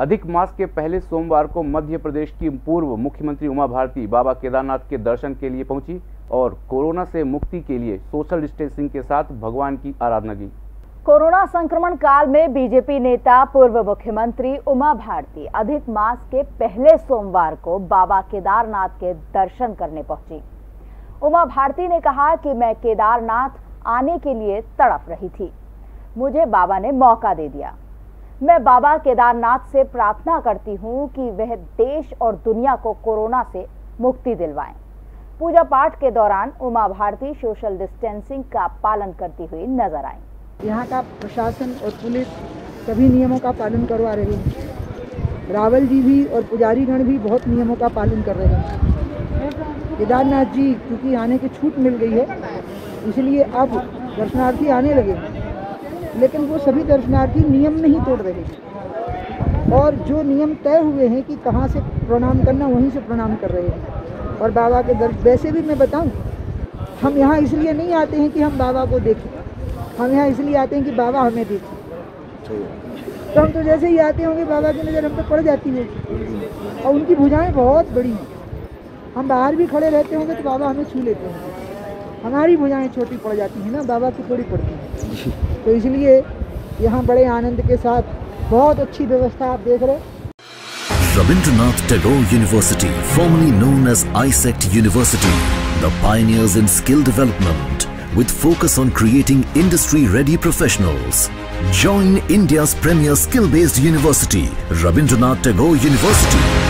अधिक मास के पहले सोमवार को मध्य प्रदेश की पूर्व मुख्यमंत्री उमा भारती बाबा केदारनाथ के दर्शन के लिए पहुँची और कोरोना से मुक्ति के लिए सोशल डिस्टेंसिंग के साथ भगवान की आराधना की। कोरोना संक्रमण काल में बीजेपी नेता, पूर्व मुख्यमंत्री उमा भारती अधिक मास के पहले सोमवार को बाबा केदारनाथ के दर्शन करने पहुँची। उमा भारती ने कहा कि मैं केदारनाथ आने के लिए तड़प रही थी। मुझे बाबा ने मौका दे दिया। मैं बाबा केदारनाथ से प्रार्थना करती हूँ कि वह देश और दुनिया को कोरोना से मुक्ति दिलवाएँ। पूजा पाठ के दौरान उमा भारती सोशल डिस्टेंसिंग का पालन करती हुई नज़र आई। यहाँ का प्रशासन और पुलिस सभी नियमों का पालन करवा रहे हैं। रावल जी भी और पुजारी गण भी बहुत नियमों का पालन कर रहे हैं। केदारनाथ जी, क्योंकि आने की छूट मिल गई है, इसलिए अब दर्शनार्थी आने लगे। लेकिन वो सभी दर्शनार्थी नियम नहीं तोड़ रहे और जो नियम तय हुए हैं कि कहाँ से प्रणाम करना, वहीं से प्रणाम कर रहे हैं। और बाबा के दर्श, वैसे भी मैं बताऊँ, हम यहाँ इसलिए नहीं आते हैं कि हम बाबा को देखें। हम यहाँ इसलिए आते हैं कि बाबा हमें देखें। तो हम तो जैसे ही आते होंगे, बाबा की नज़र हम पे पड़ जाती है। और उनकी भुजाएँ बहुत बड़ी हैं। हम बाहर भी खड़े रहते होंगे तो बाबा हमें छू लेते हैं। हमारी भुजाएँ छोटी पड़ जाती हैं ना बाबा की थोड़ी पड़ती हैं तो इसलिए यहाँ बड़े आनंद के साथ बहुत अच्छी व्यवस्था आप देख रहे हैं Rabindranath Tagore University, formerly known as ISECT University, the pioneers in skill development with focus on creating industry-ready professionals. Join India's premier skill-based university, Rabindranath Tagore University.